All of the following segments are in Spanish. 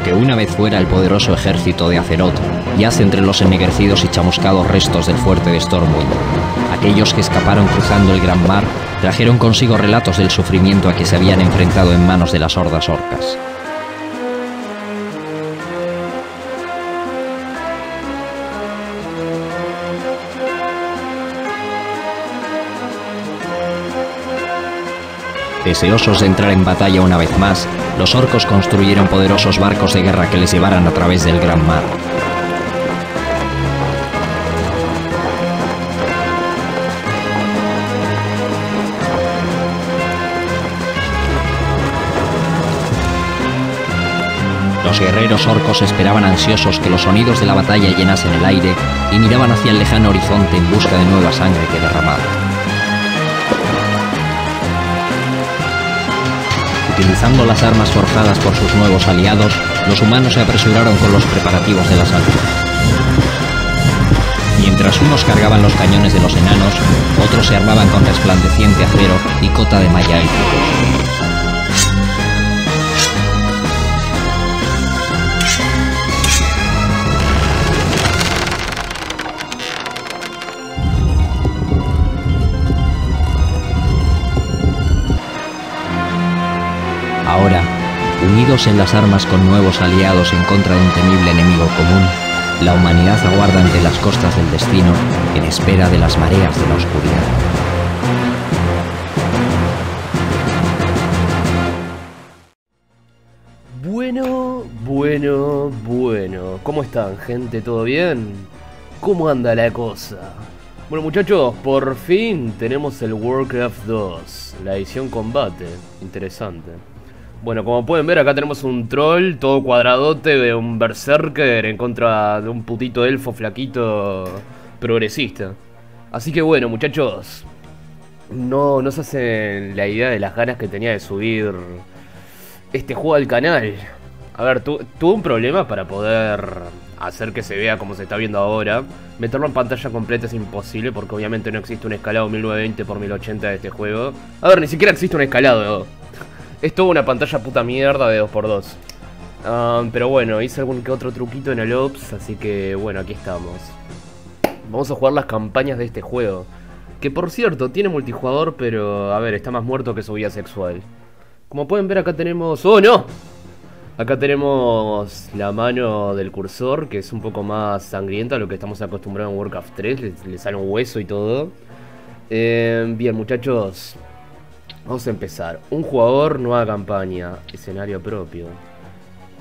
que una vez fuera el poderoso ejército de Azeroth, yace entre los ennegrecidos y chamuscados restos del fuerte de Stormwind. Aquellos que escaparon cruzando el Gran Mar trajeron consigo relatos del sufrimiento a que se habían enfrentado en manos de las hordas orcas. Deseosos de entrar en batalla una vez más, los orcos construyeron poderosos barcos de guerra que les llevaran a través del Gran Mar. Los guerreros orcos esperaban ansiosos que los sonidos de la batalla llenasen el aire y miraban hacia el lejano horizonte en busca de nueva sangre que derramar. Utilizando las armas forjadas por sus nuevos aliados, los humanos se apresuraron con los preparativos del asalto. Mientras unos cargaban los cañones de los enanos, otros se armaban con resplandeciente acero y cota de malla élficos. En las armas con nuevos aliados en contra de un temible enemigo común, la humanidad aguarda ante las costas del destino en espera de las mareas de la oscuridad. Bueno, bueno, bueno. ¿Cómo están, gente? ¿Todo bien? ¿Cómo anda la cosa? Bueno, muchachos, por fin tenemos el Warcraft 2, la edición combate. Interesante. Bueno, como pueden ver, acá tenemos un troll todo cuadradote de un berserker en contra de un putito elfo flaquito progresista. Así que bueno, muchachos, no, no se hacen la idea de las ganas que tenía de subir este juego al canal. A ver, tu, tuve un problema para poder hacer que se vea como se está viendo ahora. Meterlo en pantalla completa es imposible porque obviamente no existe un escalado 1920 x 1080 de este juego. A ver, ni siquiera existe un escalado. Es toda una pantalla puta mierda de 2x2. Ah, pero bueno, hice algún que otro truquito en el Ops, así que bueno, aquí estamos. Vamos a jugar las campañas de este juego. Que por cierto, tiene multijugador, pero a ver, está más muerto que su vida sexual. Como pueden ver acá tenemos... ¡Oh, no! Acá tenemos la mano del cursor, que es un poco más sangrienta a lo que estamos acostumbrados en Warcraft 3. Le, sale un hueso y todo. Eh, bien, muchachos. Vamos a empezar. Un jugador, nueva campaña. Escenario propio.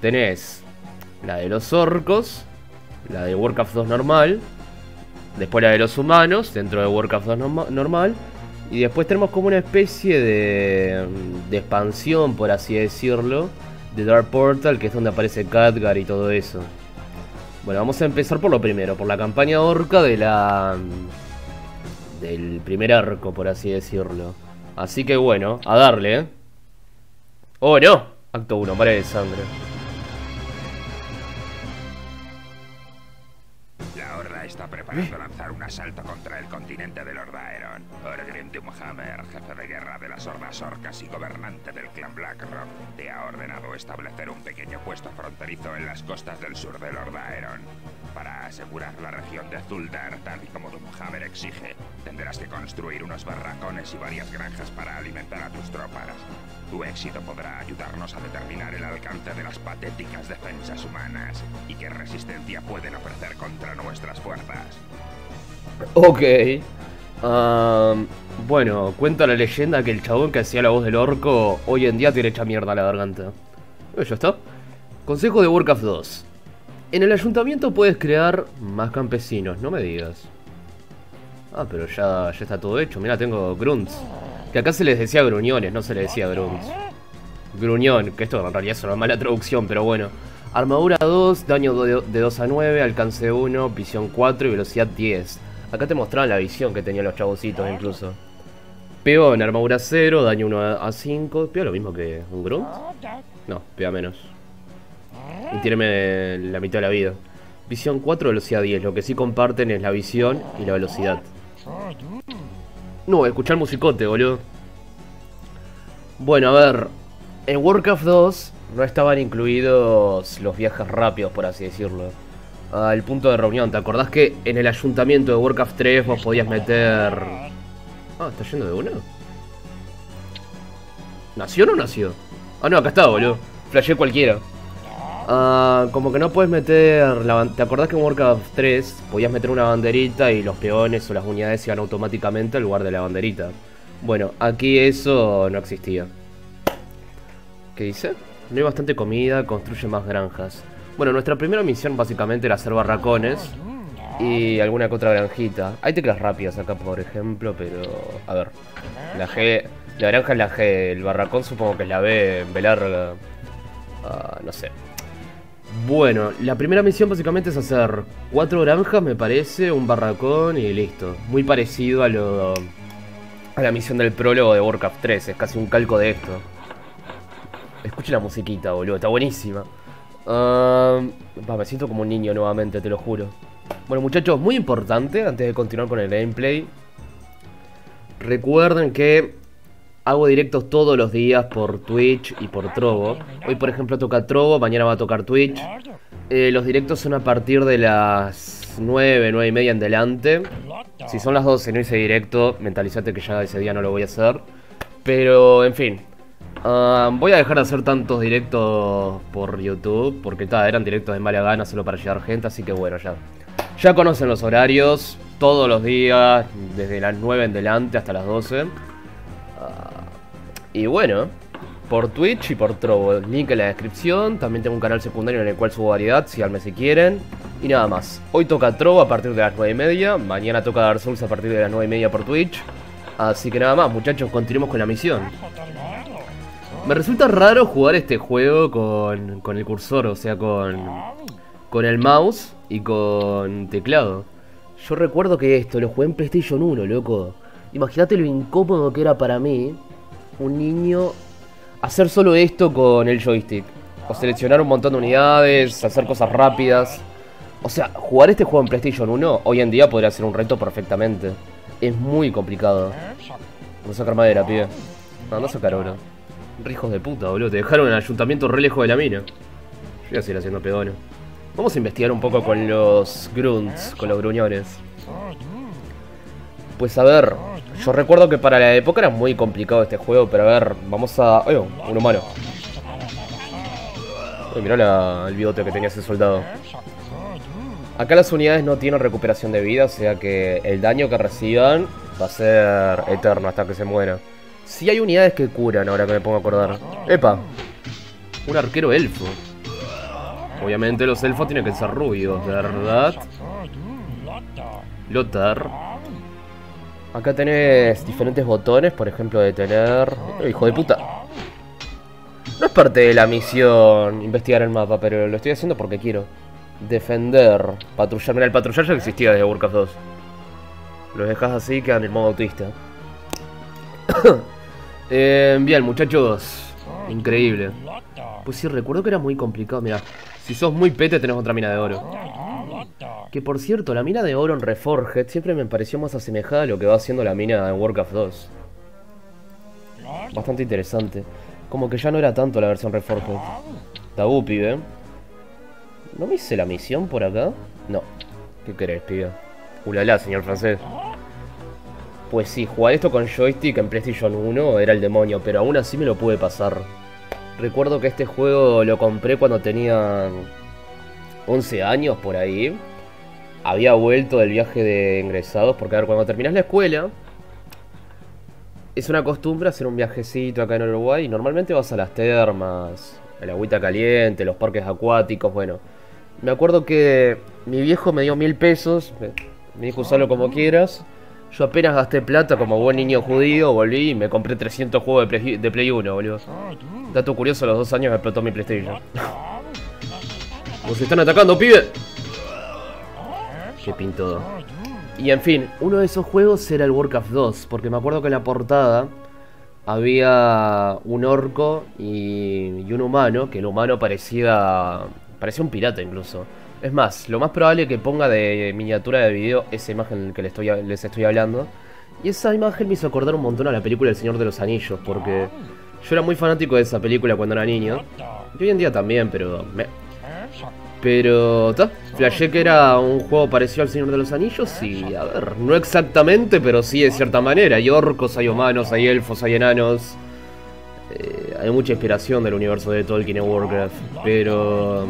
Tenés la de los orcos. La de Warcraft 2 normal. Después la de los humanos, dentro de Warcraft 2 normal. Y después tenemos como una especie de, de expansión, por así decirlo, de Dark Portal, que es donde aparece Khadgar y todo eso. Bueno, vamos a empezar por lo primero, por la campaña orca de la... del primer arco, por así decirlo. Así que bueno, a darle, ¿eh? ¡Oh, no! Acto 1, pared de sangre. Está preparando lanzar un asalto contra el continente de Lordaeron. Orgrim Doomhammer, jefe de guerra de las Hordas Orcas y gobernante del clan Blackrock, te ha ordenado establecer un pequeño puesto fronterizo en las costas del sur de Lordaeron. Para asegurar la región de Zuldar, tal y como Doomhammer exige, tendrás que construir unos barracones y varias granjas para alimentar a tus tropas. Tu éxito podrá ayudarnos a determinar el alcance de las patéticas defensas humanas y qué resistencia pueden ofrecer contra nuestras fuerzas. Ok. Bueno, cuenta la leyenda que el chabón que hacía la voz del orco hoy en día tiene hecha mierda la garganta. Ya está. Consejo de Warcraft 2. En el ayuntamiento puedes crear más campesinos, no me digas. Ah, pero ya, ya está todo hecho. Mira, tengo grunts. Que acá se les decía gruñones, no se les decía grunts. Gruñón, que esto en realidad es una mala traducción, pero bueno. Armadura 2, daño de 2 a 9, alcance 1, visión 4 y velocidad 10. Acá te mostraban la visión que tenían los chabocitos incluso. Peón, armadura 0, daño 1 a 5. Pega lo mismo que un grunt. No, pega menos. Y tiene la mitad de la vida. Visión 4, velocidad 10. Lo que sí comparten es la visión y la velocidad. No, escuchar musicote, boludo. Bueno, a ver. En Warcraft 2 no estaban incluidos los viajes rápidos, por así decirlo. Al punto de reunión, ¿te acordás que en el ayuntamiento de Warcraft 3 vos podías meter... Ah, ¿está yendo de uno? ¿Nació o no nació? Ah, no, acá está, boludo. Flashé cualquiera. Ah, como que no puedes meter la ¿Te acordás que en Warcraft 3 podías meter una banderita y los peones o las unidades iban automáticamente al lugar de la banderita? Bueno, aquí eso no existía. ¿Qué dice? No hay bastante comida, construye más granjas. Bueno, nuestra primera misión básicamente era hacer barracones y alguna que otra granjita. Hay teclas rápidas acá, por ejemplo, pero... A ver. La G... La granja es la G. El barracón supongo que es la B en B. Ah, no sé. Bueno, la primera misión básicamente es hacer cuatro granjas, me parece, un barracón y listo. Muy parecido a lo a la misión del prólogo de Warcraft 3, es casi un calco de esto. Escuche la musiquita, boludo, está buenísima. me siento como un niño nuevamente, te lo juro. Bueno, muchachos, muy importante, antes de continuar con el gameplay. Recuerden que Hago directos todos los días por Twitch y por Trovo. Hoy, por ejemplo, toca Trovo, mañana va a tocar Twitch. Eh, los directos son a partir de las 9, 9 y media en delante. Si son las 12 y no hice directo, mentalizate que ya ese día no lo voy a hacer. Pero, en fin. Ah, voy a dejar de hacer tantos directos por YouTube, porque tal, eran directos de mala gana solo para llegar gente, así que bueno, ya. Ya conocen los horarios, todos los días, desde las 9 en delante hasta las 12. Y bueno, por Twitch y por Trovo. Link en la descripción. También tengo un canal secundario en el cual subo variedad, síganme si quieren. Y nada más. Hoy toca Trovo a partir de las 9 y media. Mañana toca Dark Souls a partir de las 9 y media por Twitch. Así que nada más, muchachos, continuemos con la misión. Me resulta raro jugar este juego con, con el cursor, o sea, con, con el mouse y con teclado. Yo recuerdo que esto lo jugué en PlayStation 1, loco. Imagínate lo incómodo que era para mí un niño hacer solo esto con el joystick. O seleccionar un montón de unidades, hacer cosas rápidas. O sea, jugar este juego en PlayStation 1 hoy en día podría ser un reto perfectamente. Es muy complicado. No sacar madera, pibe. No, no sacar oro. Rijos de puta, boludo. Te dejaron en el ayuntamiento re lejos de la mina. Yo voy a seguir haciendo pedones. Vamos a investigar un poco con los grunts, con los gruñones. Pues a ver, yo recuerdo que para la época era muy complicado este juego, pero a ver, vamos a... ¡Ay, un humano! Uy, mirá el bigote que tenía ese soldado. Acá las unidades no tienen recuperación de vida, o sea que el daño que reciban va a ser eterno hasta que se muera. Sí hay unidades que curan, ahora que me pongo a acordar. ¡Epa! Un arquero elfo. Obviamente los elfos tienen que ser rubios, ¿verdad? Lothar. Acá tenés diferentes botones, por ejemplo, detener... Oh, ¡Hijo de puta! No es parte de la misión investigar el mapa, pero lo estoy haciendo porque quiero. Defender, patrullar. Mira, el patrullar ya existía desde Warcraft 2. Los dejas así, quedan en modo autista. eh, bien, muchachos. Increíble. Pues sí, recuerdo que era muy complicado. Mira, si sos muy pete tenés otra mina de oro. Que por cierto, la mina de oro en Reforged siempre me pareció más asemejada a lo que va haciendo la mina en Warcraft 2. Bastante interesante. Como que ya no era tanto la versión Reforged. Tabú, pibe. ¿No me hice la misión por acá? No. ¿Qué querés, pibe? Ulala, señor francés. Pues sí, jugar esto con joystick en PlayStation 1 era el demonio, pero aún así me lo pude pasar. Recuerdo que este juego lo compré cuando tenía 11 años por ahí había vuelto del viaje de ingresados, porque a ver, cuando terminas la escuela, es una costumbre hacer un viajecito acá en Uruguay, y normalmente vas a las termas, a la agüita caliente, los parques acuáticos, bueno. Me acuerdo que mi viejo me dio mil pesos, me, dijo usarlo como quieras. Yo apenas gasté plata como buen niño judío, volví y me compré 300 juegos de Play, de Play 1, boludo. Dato curioso, a los dos años me explotó mi PlayStation. Nos están atacando, pibe. Qué pinto. Y en fin, uno de esos juegos era el Warcraft 2, porque me acuerdo que en la portada había un orco y, un humano, que el humano parecía, parecía un pirata incluso. Es más, lo más probable que ponga de miniatura de video esa imagen que les estoy, les estoy hablando. Y esa imagen me hizo acordar un montón a la película El Señor de los Anillos, porque Yo era muy fanático de esa película cuando era niño. Y hoy en día también, pero... Pero... Ta, flashé que era un juego parecido al Señor de los Anillos y... A ver, no exactamente, pero sí de cierta manera. Hay orcos, hay humanos, hay elfos, hay enanos. Eh, hay mucha inspiración del universo de Tolkien en Warcraft. Pero...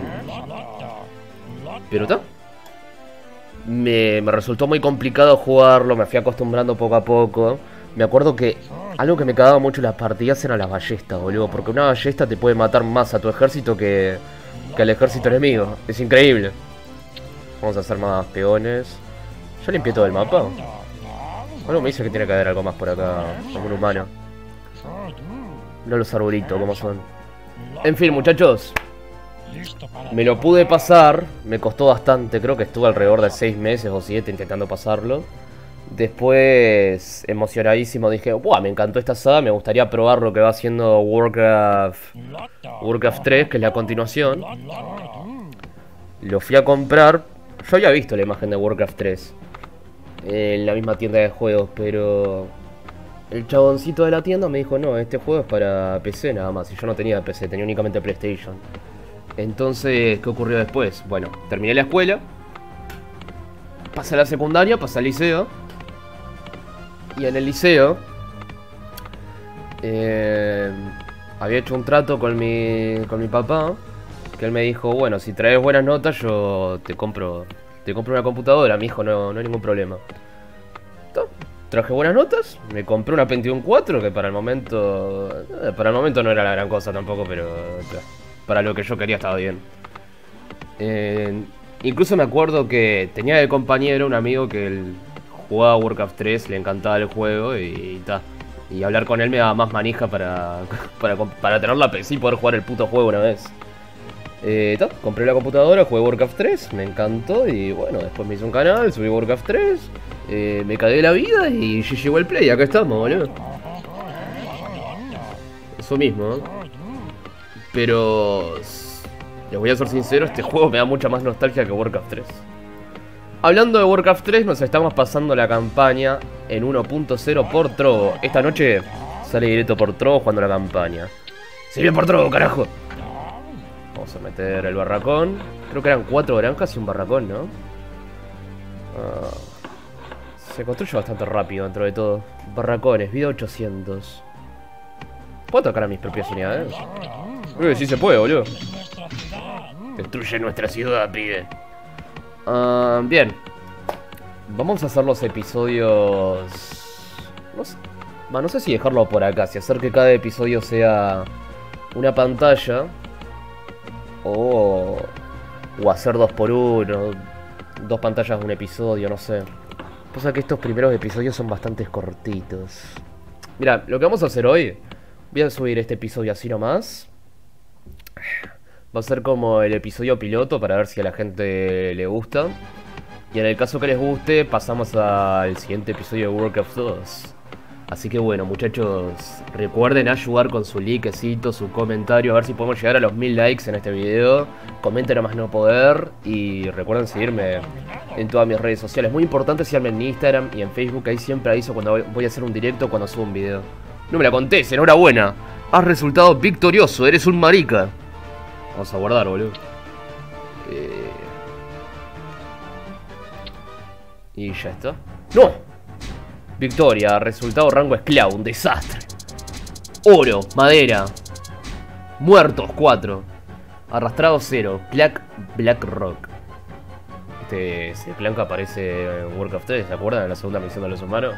Pero ta. Me, me resultó muy complicado jugarlo, me fui acostumbrando poco a poco. Me acuerdo que algo que me cagaba mucho en las partidas eran las ballestas, boludo. Porque una ballesta te puede matar más a tu ejército que, que al ejército enemigo. Es increíble. Vamos a hacer más peones. Ya limpié todo el mapa. Algo me dice que tiene que haber algo más por acá. Como un humano. No los arbolitos, como son. En fin, muchachos. Me lo pude pasar. Me costó bastante. Creo que estuve alrededor de 6 meses o 7 intentando pasarlo. Después, emocionadísimo, dije, Buah, me encantó esta saga, me gustaría probar lo que va haciendo Warcraft, Warcraft 3, que es la continuación. Lo fui a comprar, yo había visto la imagen de Warcraft 3 en la misma tienda de juegos, pero el chaboncito de la tienda me dijo, no, este juego es para PC nada más, y yo no tenía PC, tenía únicamente PlayStation. Entonces, ¿qué ocurrió después? Bueno, terminé la escuela, pasé a la secundaria, pasé al liceo, y en el liceo eh, había hecho un trato con mi, con mi papá. Que él me dijo, bueno, si traes buenas notas yo te compro te compro una computadora. Mi hijo, no, no hay ningún problema. Traje buenas notas, me compré una Pentium 4 que para el momento... Eh, para el momento no era la gran cosa tampoco, pero para lo que yo quería estaba bien. Eh, incluso me acuerdo que tenía de compañero un amigo que el, jugaba Warcraft 3, le encantaba el juego y, ta. Y hablar con él me daba más manija para, para, tener la PC y poder jugar el puto juego una vez. Eh, compré la computadora, jugué Warcraft 3, me encantó y bueno, después me hice un canal, subí Warcraft 3, eh, me cagué la vida y llegó el play, acá estamos, boludo. Eso mismo, ¿eh? Pero... Les voy a ser sincero, este juego me da mucha más nostalgia que Warcraft 3. Hablando de Warcraft 3, nos estamos pasando la campaña en 1.0 por Trovo. Esta noche sale directo por Trovo jugando la campaña. ¡Se viene por Trovo, carajo! Vamos a meter el barracón. Creo que eran cuatro granjas y un barracón, ¿no? Ah, se construye bastante rápido dentro de todo. Barracones, vida 800. ¿Puedo atacar a mis propias unidades? Uy, sí se puede, boludo. Destruye nuestra ciudad, pibe. Ah, bien. Vamos a hacer los episodios... No sé, no sé si dejarlo por acá, si hacer que cada episodio sea una pantalla. O, o hacer dos por uno. Dos pantallas de un episodio, no sé. Pasa que estos primeros episodios son bastante cortitos. Mira, lo que vamos a hacer hoy... Voy a subir este episodio así nomás. Va a ser como el episodio piloto para ver si a la gente le gusta. Y en el caso que les guste, pasamos al siguiente episodio de Warcraft 2. Así que bueno, muchachos, recuerden ayudar con su likecito, su comentario, a ver si podemos llegar a los mil likes en este video. Comenten a más no poder y recuerden seguirme en todas mis redes sociales. Muy importante seguirme en Instagram y en Facebook, ahí siempre aviso cuando voy a hacer un directo cuando subo un video. No me la contés, enhorabuena. Has resultado victorioso, eres un marica. Vamos a guardar, boludo. Eh... Y ya está. ¡No! Victoria, resultado rango esclavo, un desastre. Oro, madera. Muertos, 4. Arrastrado 0. Black, Black Rock. Este, ese plan que aparece en Warcraft 3, ¿se acuerdan? En la segunda misión de los humanos.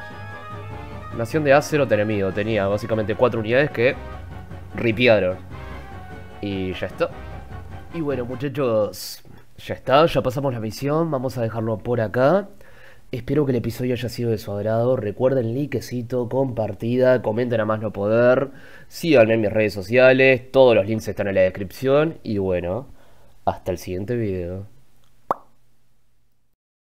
Nación de A0 enemigo. Tenía básicamente 4 unidades que ripiaron. Y ya está. Y bueno, muchachos, ya está, ya pasamos la misión, vamos a dejarlo por acá. Espero que el episodio haya sido de su agrado. Recuerden likecito, compartida, comenten a más no poder. Síganme en mis redes sociales, todos los links están en la descripción. Y bueno, hasta el siguiente video.